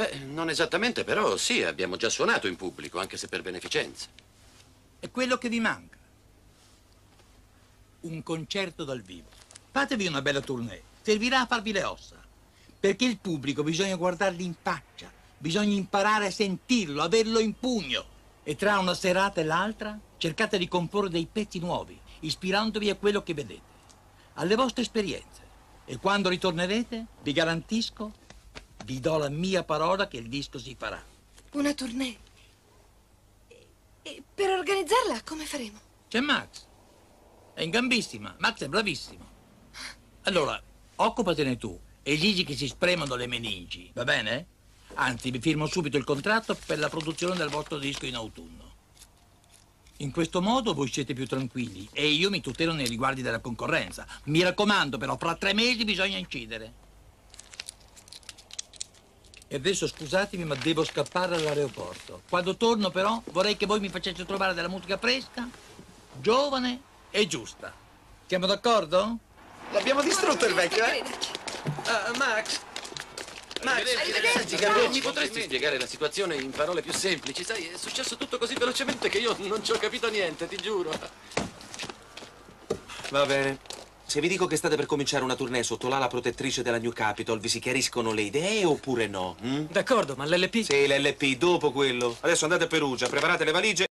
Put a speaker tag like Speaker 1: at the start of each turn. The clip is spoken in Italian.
Speaker 1: Beh, non esattamente, però sì, abbiamo già suonato in pubblico, anche se per beneficenza.
Speaker 2: È quello che vi manca. Un concerto dal vivo. Fatevi una bella tournée, servirà a farvi le ossa. Perché il pubblico bisogna guardarli in faccia, bisogna imparare a sentirlo, averlo in pugno. E tra una serata e l'altra cercate di comporre dei pezzi nuovi, ispirandovi a quello che vedete, alle vostre esperienze. E quando ritornerete, vi garantisco, vi do la mia parola che il disco si farà.
Speaker 3: Una tournée. E, e per organizzarla come faremo?
Speaker 2: C'è Max. È in gambissima. Max è bravissimo. Allora, occupatene tu e gli che si spremano le meningi, va bene? Anzi, vi firmo subito il contratto per la produzione del vostro disco in autunno. In questo modo voi siete più tranquilli e io mi tutelo nei riguardi della concorrenza. Mi raccomando, però, fra tre mesi bisogna incidere. E adesso scusatemi, ma devo scappare all'aeroporto. Quando torno, però, vorrei che voi mi faceste trovare della musica fresca, giovane e giusta. Siamo d'accordo?
Speaker 4: L'abbiamo distrutto il vecchio, eh?
Speaker 1: Ah, Max! Max. mi potresti spiegare la situazione in parole più semplici? Sai, è successo tutto così velocemente che io non ci ho capito niente, ti giuro.
Speaker 4: Va bene. Se vi dico che state per cominciare una tournée sotto l'ala protettrice della New Capitol, vi si chiariscono le idee oppure no? hm?
Speaker 5: D'accordo, ma l'LP...
Speaker 4: Sì, l'LP, dopo quello. Adesso andate a Perugia, preparate le valigie